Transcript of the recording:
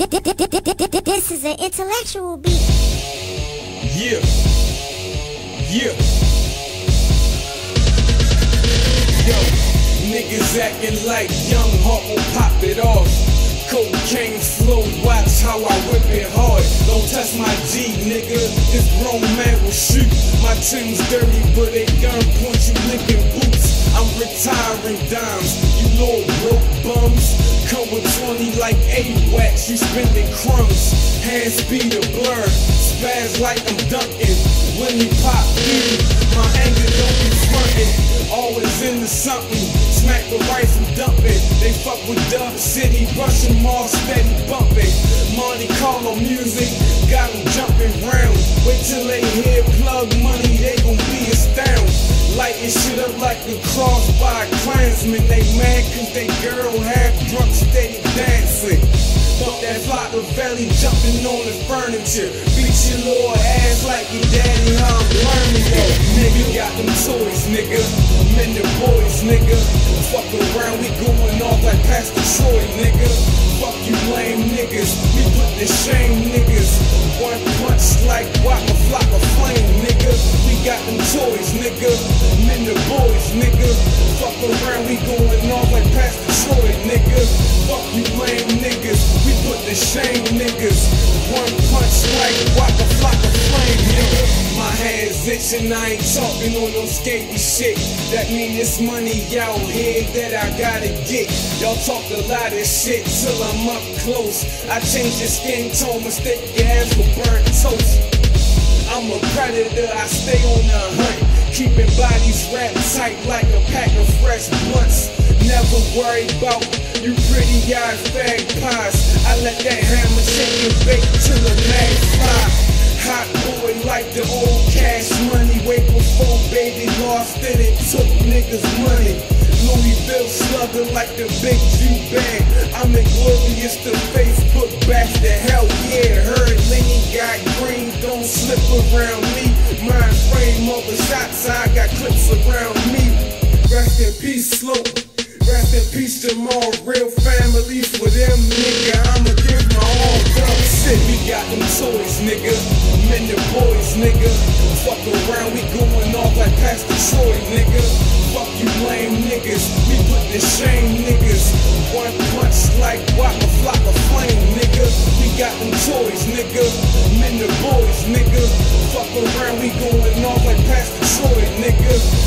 This is an intellectual beat. Yeah. Yeah. Yo, niggas acting like young Hawk will pop it off. Cocaine flow, watch how I whip it hard. Don't touch my G, nigga. This grown man will shoot. My Tim's dirty, bums. Come with 20 like A-Wax, you spending crumbs. Hand speed a blur, spaz like I'm dunking. When he pop in, my anger don't be frontin'. Always into something, smack the rifle dumping. They fuck with Dub City, rush 'em all steady bumping. Monte Carlo music, got 'em jumping round. Wait till they hear plug money, they gon' be astounded. Lighting shit up like a cross by a Klansman. They mad cause they girl half drunk, steady dancing. Fuck that flock of valley jumping on the furniture. Beat your little ass like your daddy, I'm learning yo. Nigga you got them toys, nigga. Men the boys, nigga. Fuck around, we going off like Pastor Troy, nigga. Fuck you lame niggas. We put the shame niggas. One punch like whack a flock of flame, One punch like whack a flock of flame. My hands itching, I ain't talking on no skaty shit. That mean it's money out here that I gotta get. Y'all talk a lot of shit till I'm up close. I change your skin tone, mistake your ass for burnt toast. I'm a predator, I stay on the hunt. Keeping bodies wrapped tight like a pack of fresh blunts. Never worry about you pretty eyed fag till the mag fly. Hot boy like the old cash money. Way before baby lost it and took niggas' money. Louisville slugger like the big Jew bag. I'm inglorious to Facebook back to hell yeah. Heard Lenny got green, don't slip around me. Mind frame all the shots, I got clips around me. Rest in peace, slow. Rest in peace, Jamal and your boys, nigga. Fuck around, we going off like Pastor Troy, nigga. Fuck you lame niggas, we put the shame niggas. One punch like wop a flock of flame, nigga. We got them toys, nigga. Men the boys, nigga. Fuck around, we going off like Pastor Troy, nigga.